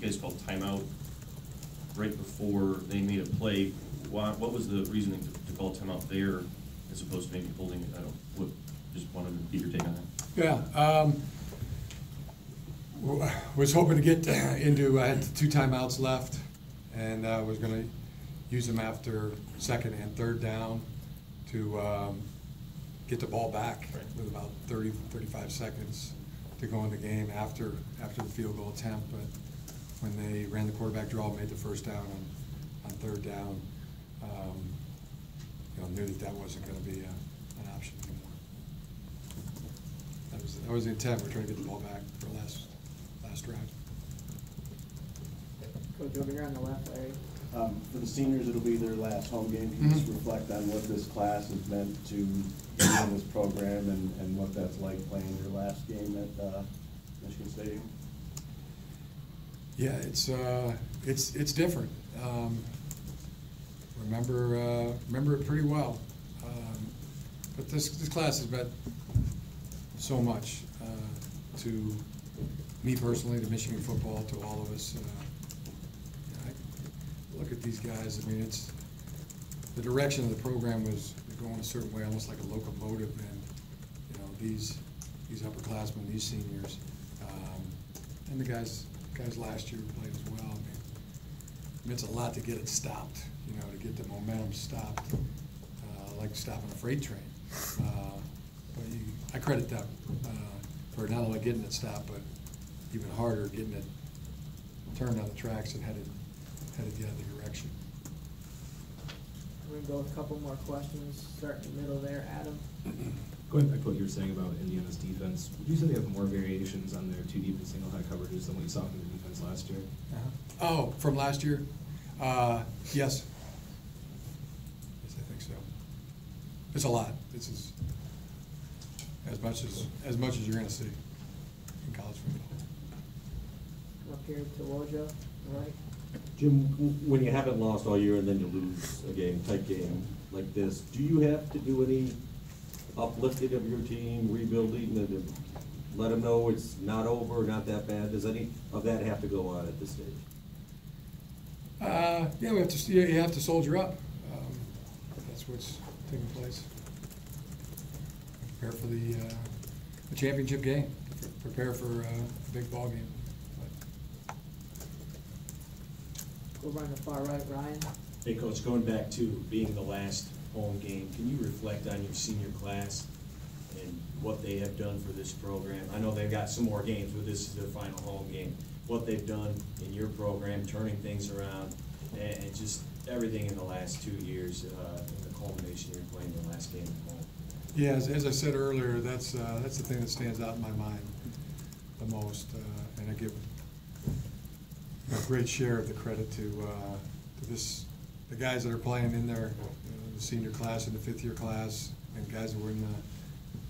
guys called timeout right before they made a play. Why, what was the reasoning to, to call timeout there as opposed to maybe holding it? I don't, what, just wanted to get your take on that. Yeah, um, was hoping to get into, I had two timeouts left, and uh, was gonna use them after second and third down to, um, get the ball back Right. with about 30, 35 seconds to go in the game after, after the field goal attempt, but when they ran the quarterback draw, made the first down on, on third down, um, you know, knew that that wasn't gonna be a, an option anymore. That was, that was the intent, we're trying to get the ball back for last, last drive. Coach, over here on the left, Larry. Um, For the seniors, it'll be their last home game. Can you just Mhm. reflect on what this class has meant to be in this program and, and what that's like playing your last game at uh, Michigan Stadium? Yeah, it's, uh, it's, it's different. Um, Remember, uh, remember it pretty well. Um, But this, this class has meant so much uh, to me personally, to Michigan football, to all of us. Uh, I Look at these guys, I mean, it's, the direction of the program was going a certain way, almost like a locomotive, and, you know, these, these upperclassmen, these seniors, um, and the guys, guys last year played as well, I mean, it meant a lot to get it stopped, you know, to get the momentum stopped, uh, like stopping a freight train. Uh, But you, I credit them, uh, for not only getting it stopped, but even harder, getting it turned on the tracks and headed, headed the other direction. We're gonna go with a couple more questions, starting in the middle there, Adam. Going back to what you were saying about Indiana's defense, would you say they have more variations on their two deep and single high coverages than what you saw from the defense last year? Oh, from last year? Uh, yes. Yes, I think so. It's a lot. This is as much as, as much as you're gonna see in college football. Up here to Wojo, right? Jim, when you haven't lost all year and then you lose a game, tight game like this, do you have to do any uplifting of your team, rebuilding, and then let them know it's not over, not that bad? Does any of that have to go on at this stage? Uh, yeah, we have to, you you have to soldier up. Um, That's what's taking place. Prepare for the, uh, the championship game, prepare for uh, a big ball game. But Over on the far right, Ryan. Hey, Coach, going back to being the last home game, can you reflect on your senior class and what they have done for this program? I know they've got some more games, but this is their final home game. What they've done in your program, turning things around, and, just everything in the last two years, uh, the culmination, you're playing the last game at home. Yeah, as, as I said earlier, that's, uh, that's the thing that stands out in my mind the most, uh, and I give a great share of the credit to, uh, to this, the guys that are playing in there, you know, the senior class and the fifth year class, and guys that were in the,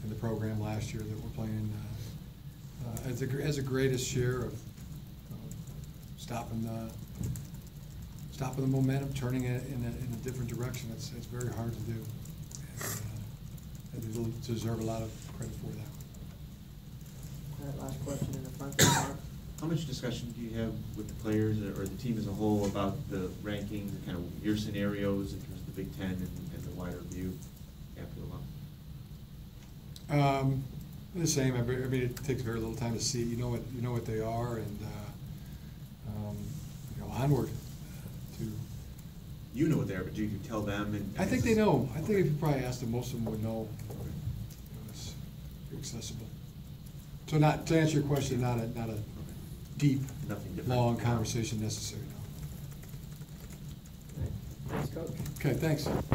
in the program last year that were playing, uh, uh, as a, gr- as a greatest share of, of stopping the, stopping the momentum, turning it in a, in a different direction. It's, it's very hard to do. And, uh, and they deserve a lot of credit for that. All right, last question in the front there, How much discussion do you have with the players or the team as a whole about the rankings, and kind of your scenarios in terms of the Big Ten and, and the wider view after the loss? Um, the same, I mean, it takes very little time to see, you know what, you know what they are, and, uh, um, you know, onward to, You know what they are, but do you tell them and? I think they know, I think if you probably asked them, most of them would know. It's accessible. So not, to answer your question, not a, not a deep, Nothing long conversation necessary, no. Thanks, Coach. Okay, thanks.